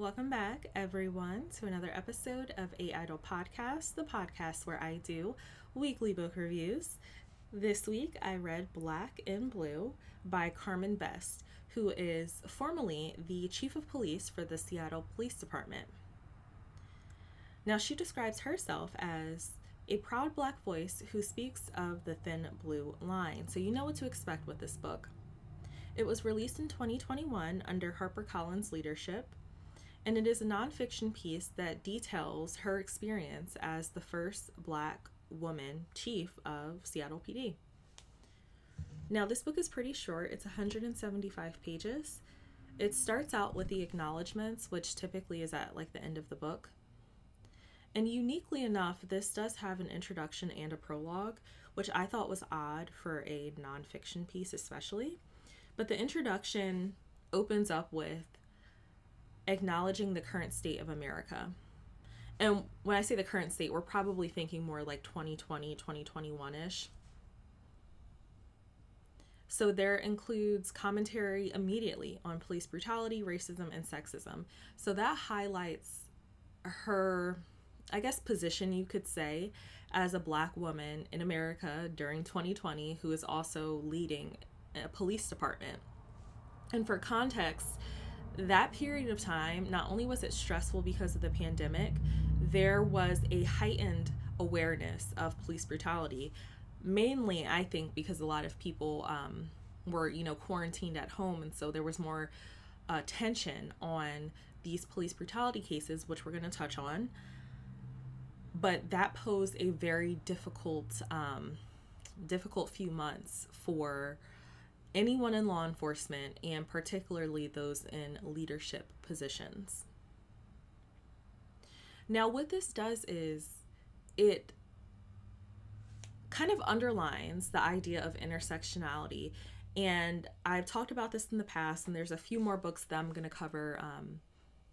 Welcome back, everyone, to another episode of A Idle Podcast, the podcast where I do weekly book reviews. This week I read Black in Blue by Carmen Best, who is formerly the chief of police for the Seattle Police Department. Now, she describes herself as a proud black voice who speaks of the thin blue line, so you know what to expect with this book. It was released in 2021 under HarperCollins leadership and it is a nonfiction piece that details her experience as the first black woman chief of Seattle PD. Now, this book is pretty short, it's 175 pages. It starts out with the acknowledgments, which typically is at like the end of the book. And uniquely enough, this does have an introduction and a prologue, which I thought was odd for a nonfiction piece, especially. But the introduction opens up with acknowledging the current state of America. And when I say the current state, we're probably thinking more like 2020, 2021 ish. So there includes commentary immediately on police brutality, racism, and sexism. So that highlights her, I guess, position, you could say, as a black woman in America during 2020 who is also leading a police department. And for context, that period of time, not only was it stressful because of the pandemic, there was a heightened awareness of police brutality. Mainly, I think, because a lot of people um, were, you know, quarantined at home, and so there was more uh, tension on these police brutality cases, which we're going to touch on. But that posed a very difficult, um, difficult few months for anyone in law enforcement and particularly those in leadership positions. Now, what this does is it kind of underlines the idea of intersectionality. And I've talked about this in the past, and there's a few more books that I'm going to cover um,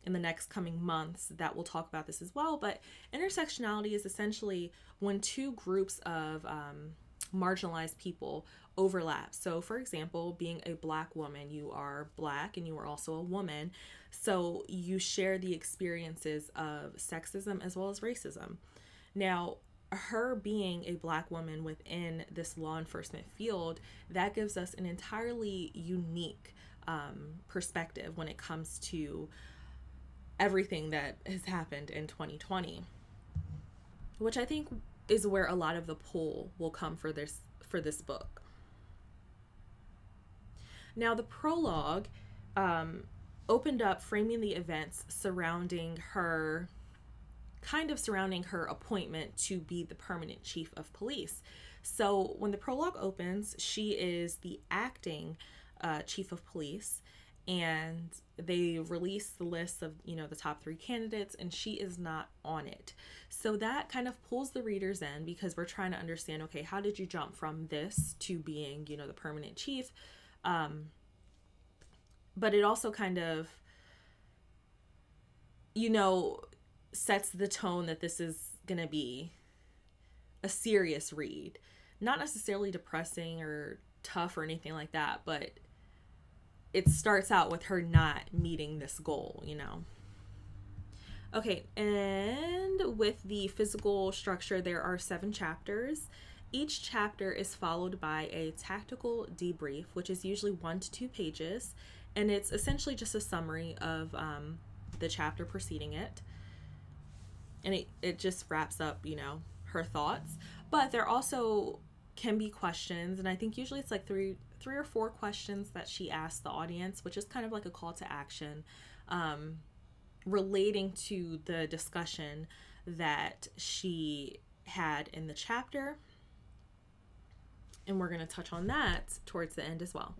in the next coming months that will talk about this as well. But intersectionality is essentially when two groups of um, marginalized people overlap. So, for example, being a black woman, you are black and you are also a woman. So, you share the experiences of sexism as well as racism. Now, her being a black woman within this law enforcement field, that gives us an entirely unique um, perspective when it comes to everything that has happened in 2020, which I think is where a lot of the pull will come for this for this book. Now, the prologue um, opened up framing the events surrounding her, kind of surrounding her appointment to be the permanent chief of police. So, when the prologue opens, she is the acting uh, chief of police and they release the list of you know the top three candidates and she is not on it so that kind of pulls the readers in because we're trying to understand okay how did you jump from this to being you know the permanent chief um, but it also kind of, you know, sets the tone that this is going to be a serious read. Not necessarily depressing or tough or anything like that, but it starts out with her not meeting this goal, you know. Okay, and with the physical structure, there are seven chapters. Each chapter is followed by a tactical debrief, which is usually one to two pages, and it's essentially just a summary of um, the chapter preceding it. And it, it just wraps up, you know, her thoughts. But there also can be questions, and I think usually it's like three three or four questions that she asked the audience, which is kind of like a call to action um, relating to the discussion that she had in the chapter and we're going to touch on that towards the end as well.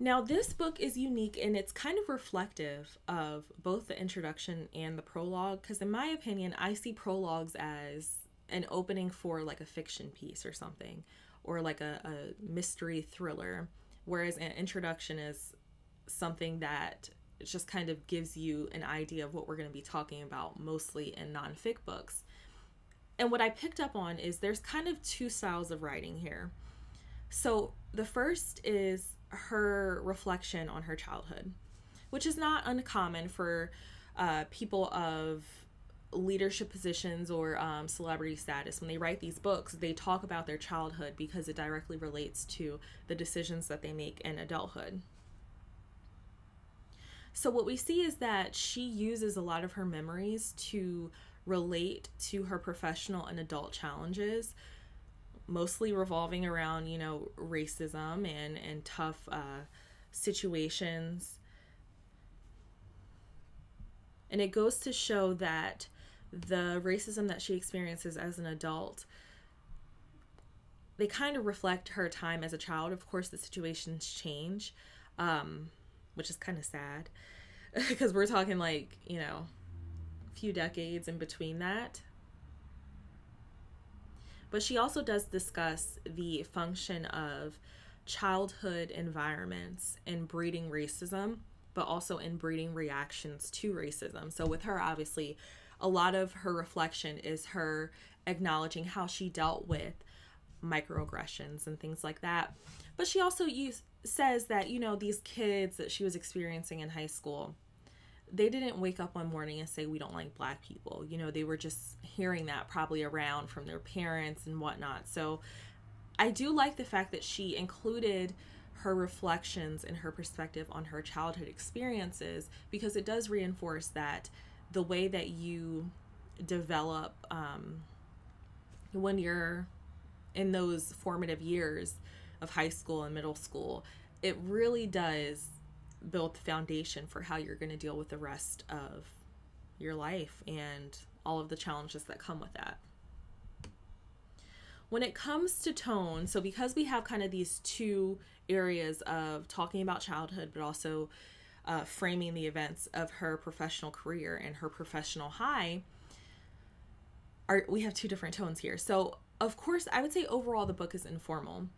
Now, this book is unique and it's kind of reflective of both the introduction and the prologue because, in my opinion, I see prologues as an opening for like a fiction piece or something, or like a, a mystery thriller, whereas an introduction is something that just kind of gives you an idea of what we're going to be talking about mostly in nonfic books. And what I picked up on is there's kind of two styles of writing here. So the first is her reflection on her childhood. which is not uncommon for uh, people of leadership positions or um, celebrity status when they write these books they talk about their childhood because it directly relates to the decisions that they make in adulthood. So what we see is that she uses a lot of her memories to relate to her professional and adult challenges mostly revolving around you know racism and and tough uh, situations. And it goes to show that the racism that she experiences as an adult they kind of reflect her time as a child. Of course the situations change um, which is kind of sad because we're talking like you know a few decades in between that. But she also does discuss the function of childhood environments in breeding racism but also in breeding reactions to racism. So with her obviously a lot of her reflection is her acknowledging how she dealt with microaggressions and things like that. But she also says that, you know, these kids that she was experiencing in high school, they didn't wake up one morning and say, we don't like black people. You know, they were just hearing that probably around from their parents and whatnot. So I do like the fact that she included her reflections and her perspective on her childhood experiences because it does reinforce that the way that you develop um, when you're in those formative years of high school and middle school, it really does build the foundation for how you're going to deal with the rest of your life and all of the challenges that come with that. When it comes to tone, so because we have kind of these two areas of talking about childhood, but also uh, framing the events of her professional career and her professional high, are we have two different tones here. So, of course, I would say overall the book is informal.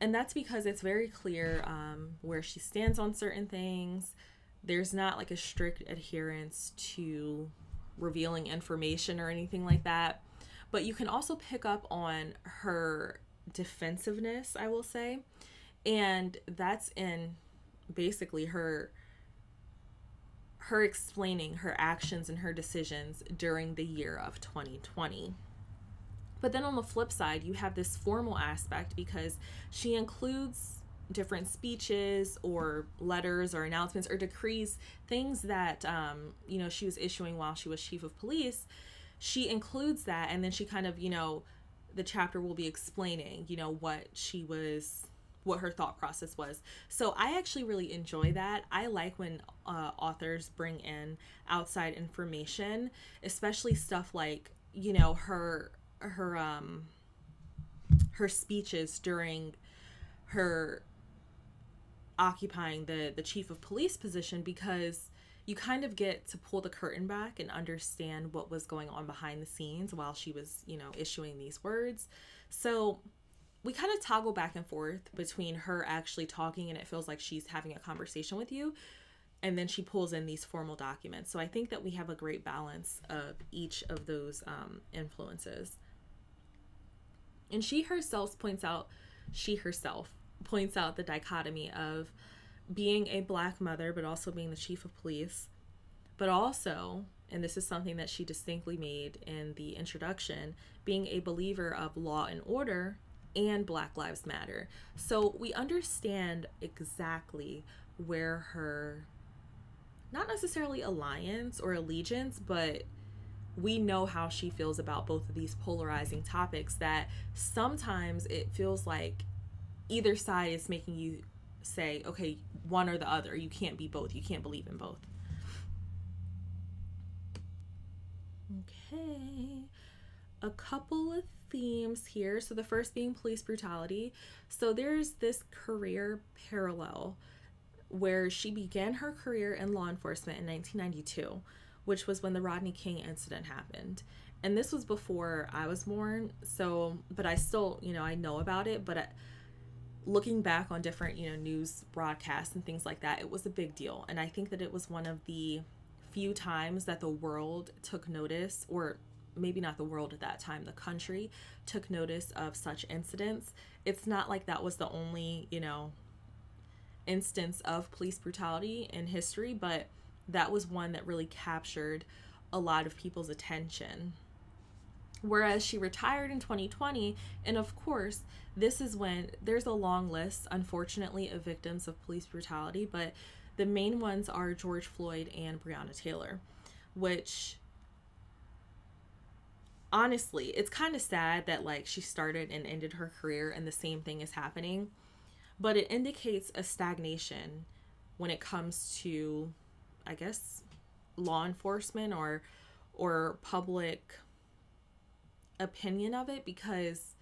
And that's because it's very clear um, where she stands on certain things. There's not like a strict adherence to revealing information or anything like that. But you can also pick up on her defensiveness, I will say. And that's in basically her her explaining her actions and her decisions during the year of 2020. But then on the flip side, you have this formal aspect because she includes different speeches or letters or announcements or decrees, things that um, you know she was issuing while she was chief of police. She includes that, and then she kind of you know the chapter will be explaining you know what she was what her thought process was. So I actually really enjoy that. I like when uh, authors bring in outside information, especially stuff like you know her her um her speeches during her occupying the the chief of police position because you kind of get to pull the curtain back and understand what was going on behind the scenes while she was you know issuing these words so we kind of toggle back and forth between her actually talking and it feels like she's having a conversation with you and then she pulls in these formal documents. So i think that we have a great balance of each of those um, influences. And she herself points out she herself points out the dichotomy of being a black mother but also being the chief of police but also and this is something that she distinctly made in the introduction being a believer of law and order and Black Lives Matter. So we understand exactly where her, not necessarily alliance or allegiance, but we know how she feels about both of these polarizing topics that sometimes it feels like either side is making you say, okay, one or the other. You can't be both. You can't believe in both. Okay. A couple of themes here. So the first being police brutality. So there's this career parallel where she began her career in law enforcement in 1992, which was when the Rodney King incident happened. And this was before I was born. So, but I still, you know, I know about it, but I, looking back on different, you know, news broadcasts and things like that, it was a big deal. And I think that it was one of the few times that the world took notice or maybe not the world at that time, the country took notice of such incidents. It's not like that was the only, you know, instance of police brutality in history, but that was one that really captured a lot of people's attention. Whereas she retired in 2020, and of course, this is when there's a long list, unfortunately, of victims of police brutality, but the main ones are George Floyd and Breonna Taylor, which honestly, it's kind of sad that like she started and ended her career and the same thing is happening, but it indicates a stagnation when it comes to I guess law enforcement or or public opinion of it because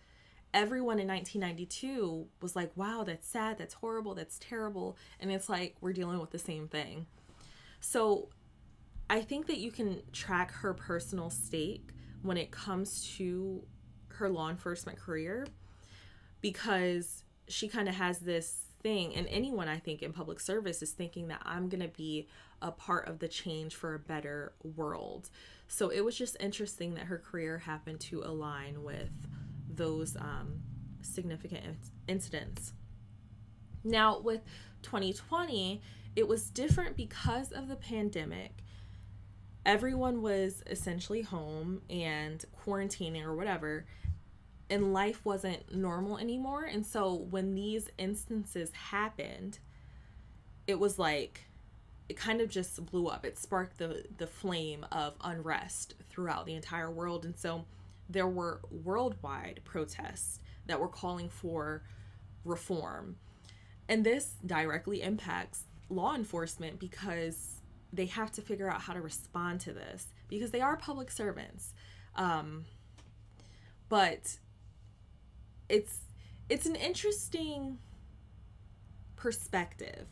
everyone in 1992 was like, wow, that's sad, that's horrible, that's terrible. And it's like we're dealing with the same thing. So I think that you can track her personal stake when it comes to her law enforcement career because she kind of has this thing and anyone i think in public service is thinking that i'm going to be a part of the change for a better world. So it was just interesting that her career happened to align with those um, significant incidents. Now with 2020 it was different because of the pandemic everyone was essentially home and quarantining or whatever and life wasn't normal anymore. And so when these instances happened it was like it kind of just blew up. It sparked the the flame of unrest throughout the entire world. And so there were worldwide protests that were calling for reform. And this directly impacts law enforcement because they have to figure out how to respond to this because they are public servants. Um, but it's it's an interesting perspective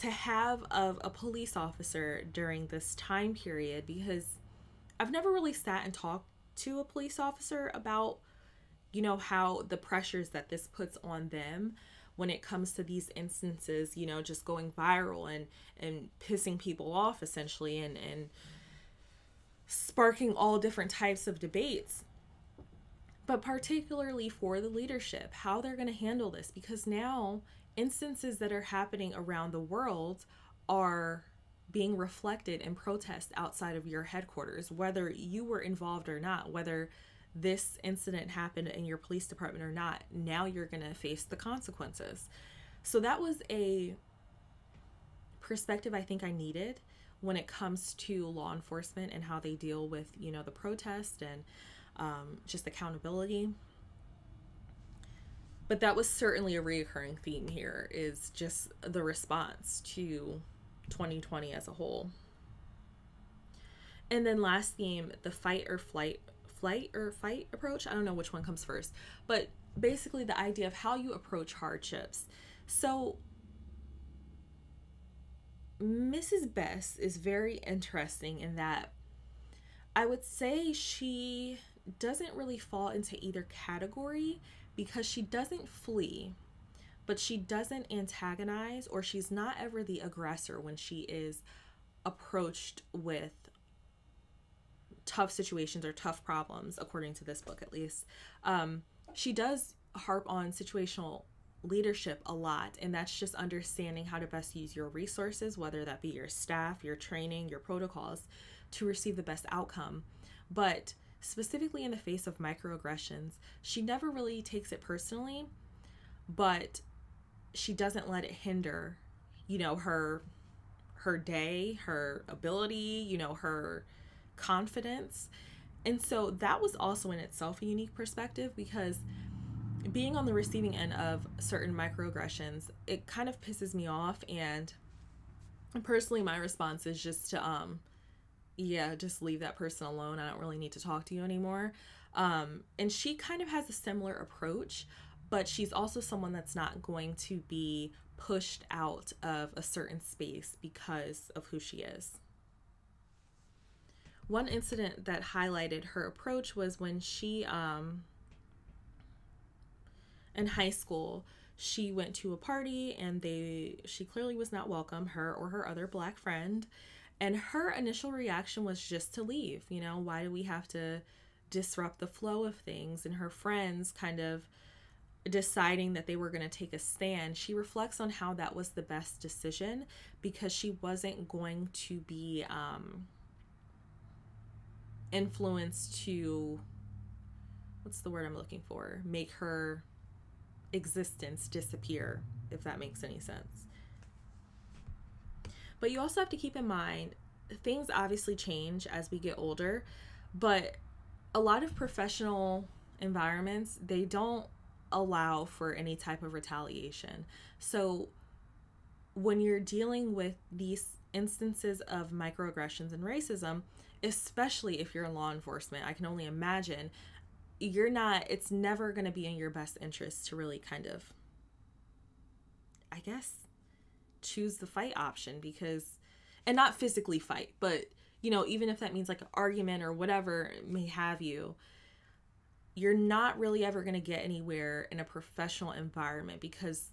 to have of a police officer during this time period because I've never really sat and talked to a police officer about you know how the pressures that this puts on them when it comes to these instances, you know, just going viral and and pissing people off essentially and and sparking all different types of debates. But particularly for the leadership, how they're going to handle this because now instances that are happening around the world are being reflected in protests outside of your headquarters, whether you were involved or not, whether this incident happened in your police department or not, now you're going to face the consequences. So that was a perspective I think I needed when it comes to law enforcement and how they deal with, you know, the protest and um, just accountability. But that was certainly a reoccurring theme here is just the response to 2020 as a whole. And then last theme, the fight or flight flight or fight approach. I don't know which one comes first, but basically the idea of how you approach hardships. So, Mrs. Best is very interesting in that I would say she doesn't really fall into either category because she doesn't flee, but she doesn't antagonize or she's not ever the aggressor when she is approached with tough situations or tough problems, according to this book at least. Um, she does harp on situational leadership a lot, and that's just understanding how to best use your resources, whether that be your staff, your training, your protocols, to receive the best outcome. But specifically in the face of microaggressions, she never really takes it personally, but she doesn't let it hinder, you know, her her day, her ability, you know, her confidence. And so that was also in itself a unique perspective because being on the receiving end of certain microaggressions, it kind of pisses me off and personally my response is just to um yeah, just leave that person alone. I don't really need to talk to you anymore. Um and she kind of has a similar approach, but she's also someone that's not going to be pushed out of a certain space because of who she is. One incident that highlighted her approach was when she, um, in high school, she went to a party and they she clearly was not welcome her or her other black friend and her initial reaction was just to leave you know? Why do we have to disrupt the flow of things? And her friends kind of deciding that they were going to take a stand, she reflects on how that was the best decision because she wasn't going to be um, influenced to what's the word I'm looking for? Make her existence disappear, if that makes any sense. But you also have to keep in mind things obviously change as we get older, but a lot of professional environments, they don't allow for any type of retaliation. So when you're dealing with these instances of microaggressions and racism, especially if you're in law enforcement, I can only imagine you're not it's never going to be in your best interest to really kind of I guess choose the fight option because and not physically fight, but you know, even if that means like an argument or whatever may have you, you're not really ever going to get anywhere in a professional environment because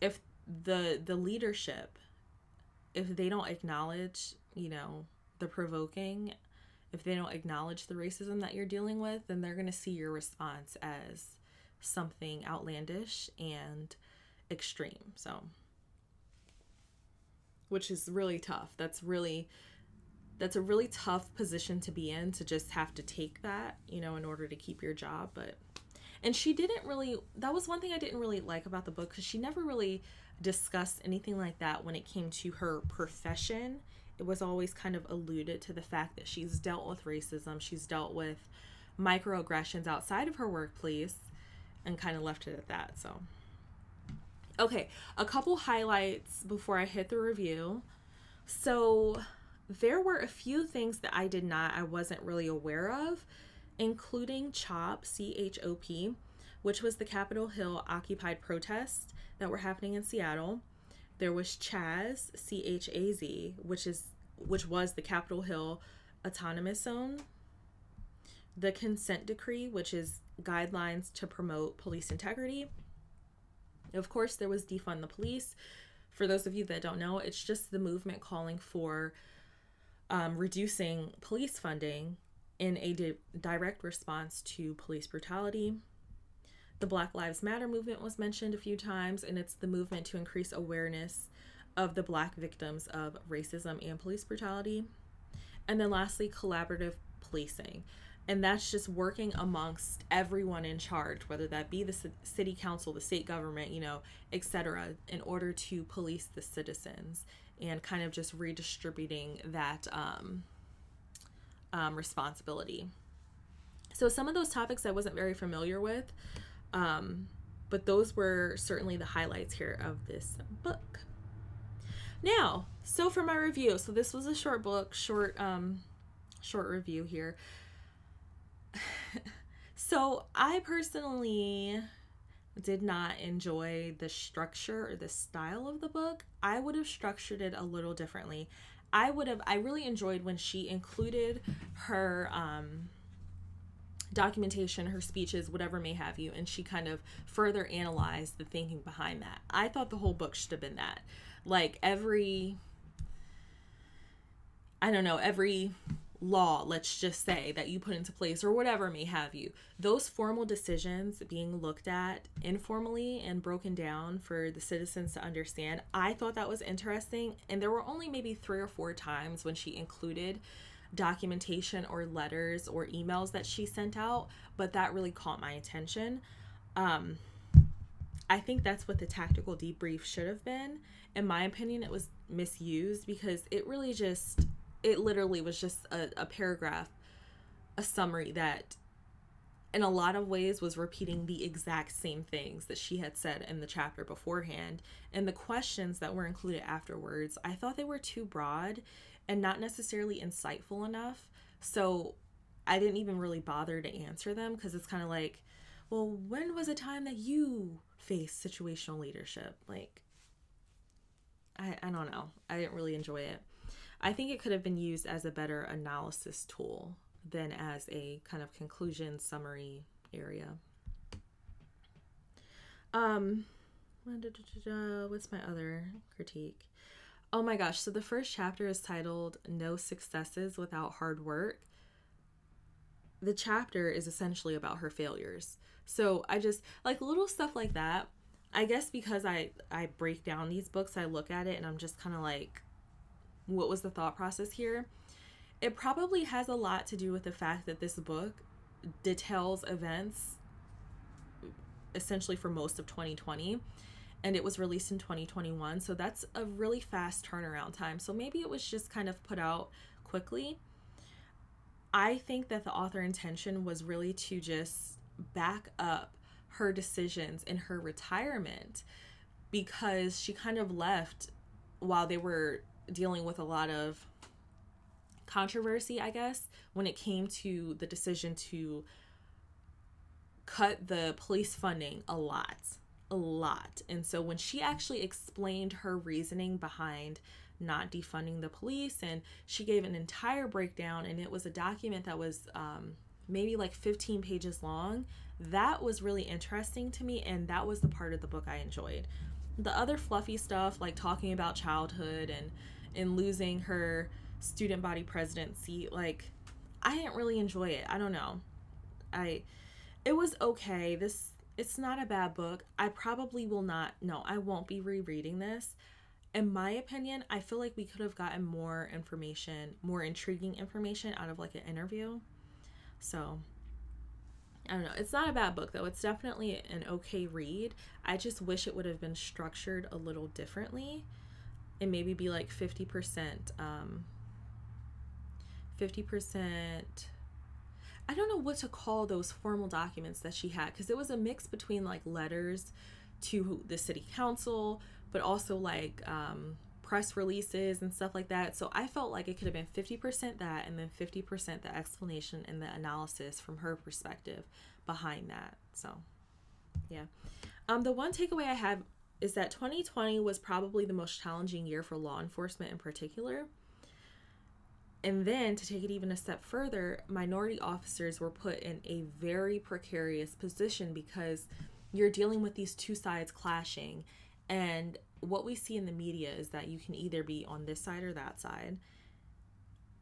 if the the leadership if they don't acknowledge, you know, the provoking, if they don't acknowledge the racism that you're dealing with, then they're going to see your response as something outlandish and extreme. So which is really tough. That's really that's a really tough position to be in to just have to take that, you know, in order to keep your job, but and she didn't really that was one thing I didn't really like about the book cuz she never really discussed anything like that when it came to her profession. It was always kind of alluded to the fact that she's dealt with racism, she's dealt with microaggressions outside of her workplace and kind of left it at that. So Okay, a couple highlights before I hit the review. So, there were a few things that I did not, I wasn't really aware of, including CHOP, C H O P, which was the Capitol Hill occupied protests that were happening in Seattle. There was CHAZ, C H A Z, which is which was the Capitol Hill Autonomous Zone. The consent decree, which is guidelines to promote police integrity of course, there was defund the police. For those of you that don't know, it's just the movement calling for um, reducing police funding in a di- direct response to police brutality. The Black Lives Matter movement was mentioned a few times, and it's the movement to increase awareness of the Black victims of racism and police brutality. And then lastly, collaborative policing and that's just working amongst everyone in charge whether that be the city council the state government you know etc in order to police the citizens and kind of just redistributing that um, um, responsibility so some of those topics i wasn't very familiar with um, but those were certainly the highlights here of this book now so for my review so this was a short book short um short review here so I personally did not enjoy the structure or the style of the book. I would have structured it a little differently. I would have I really enjoyed when she included her um documentation, her speeches, whatever may have you, and she kind of further analyzed the thinking behind that. I thought the whole book should have been that. Like every I don't know, every law, let's just say, that you put into place or whatever may have you, those formal decisions being looked at informally and broken down for the citizens to understand, I thought that was interesting. And there were only maybe three or four times when she included documentation or letters or emails that she sent out, but that really caught my attention. Um, I think that's what the tactical debrief should have been. In my opinion, it was misused because it really just it literally was just a, a paragraph, a summary that in a lot of ways was repeating the exact same things that she had said in the chapter beforehand and the questions that were included afterwards i thought they were too broad and not necessarily insightful enough so i didn't even really bother to answer them because it's kind of like well when was a time that you faced situational leadership like I, I don't know i didn't really enjoy it I think it could have been used as a better analysis tool than as a kind of conclusion summary area. Um, what's my other critique? Oh my gosh, so the first chapter is titled No Successes Without Hard Work. the chapter is essentially about her failures. So I just like little stuff like that. I guess because I I break down these books, I look at it and I'm just kind of like what was the thought process here? It probably has a lot to do with the fact that this book details events essentially for most of 2020 and it was released in 2021 so that's a really fast turnaround time so maybe it was just kind of put out quickly i think that the author intention was really to just back up her decisions in her retirement because she kind of left while they were dealing with a lot of controversy, I guess, when it came to the decision to cut the police funding a lot. A lot. And so when she actually explained her reasoning behind not defunding the police, and she gave an entire breakdown, and it was a document that was um, maybe like 15 pages long. That was really interesting to me, and that was the part of the book I enjoyed. The other fluffy stuff, like talking about childhood and and losing her student body presidency, like I didn't really enjoy it. I don't know. I it was okay. This it's not a bad book. I probably will not no, I won't be rereading this. In my opinion, I feel like we could have gotten more information, more intriguing information out of like an interview. So, I don't know. It's not a bad book though. It's definitely an okay read. I just wish it would have been structured a little differently and maybe be like 50% um 50% I don't know what to call those formal documents that she had because it was a mix between like letters to the city council but also like um press releases and stuff like that. So I felt like it could have been 50% that and then 50% the explanation and the analysis from her perspective behind that. So, yeah. Um, the one takeaway I have is that 2020 was probably the most challenging year for law enforcement in particular. And then to take it even a step further, minority officers were put in a very precarious position because you're dealing with these two sides clashing and what we see in the media is that you can either be on this side or that side.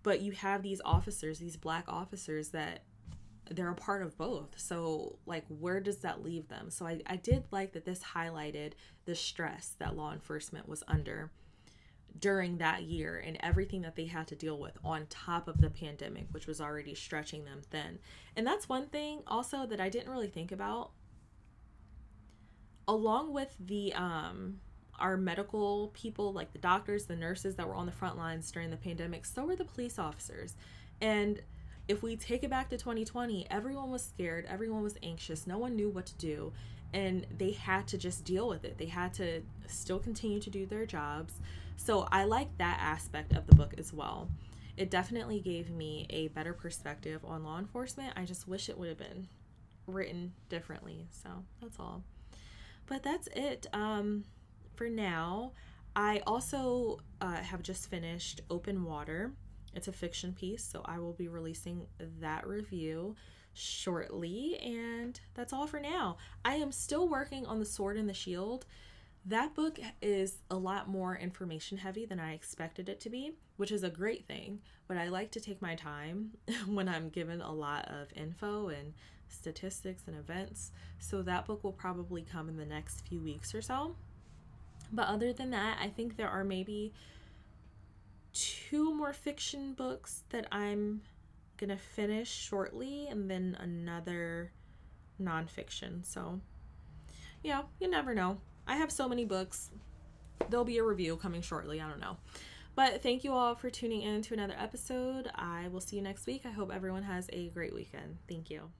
But you have these officers, these black officers that they're a part of both. So, like, where does that leave them? So, I, I did like that this highlighted the stress that law enforcement was under during that year and everything that they had to deal with on top of the pandemic, which was already stretching them thin. And that's one thing also that I didn't really think about. Along with the um, our medical people, like the doctors, the nurses that were on the front lines during the pandemic, so were the police officers. And if we take it back to 2020, everyone was scared, everyone was anxious, no one knew what to do, and they had to just deal with it. They had to still continue to do their jobs. So I like that aspect of the book as well. It definitely gave me a better perspective on law enforcement. I just wish it would have been written differently. So that's all. But that's it. Um, for now, I also uh, have just finished Open Water. It's a fiction piece, so I will be releasing that review shortly. And that's all for now. I am still working on The Sword and the Shield. That book is a lot more information heavy than I expected it to be, which is a great thing. But I like to take my time when I'm given a lot of info and statistics and events. So that book will probably come in the next few weeks or so. But other than that, I think there are maybe two more fiction books that I'm gonna finish shortly, and then another nonfiction. So, yeah, you never know. I have so many books. There'll be a review coming shortly. I don't know. But thank you all for tuning in to another episode. I will see you next week. I hope everyone has a great weekend. Thank you.